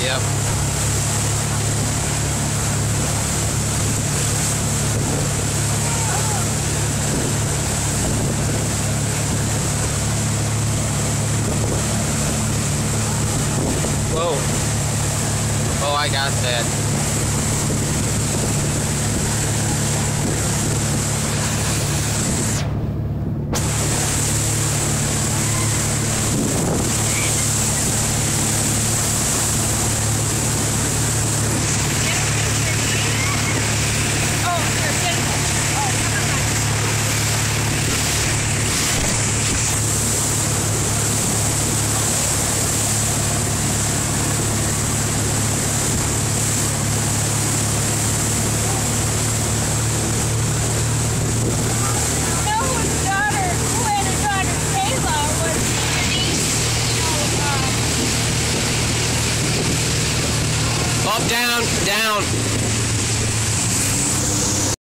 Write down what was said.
Yep. Whoa. Oh, I got that. Up, down, down.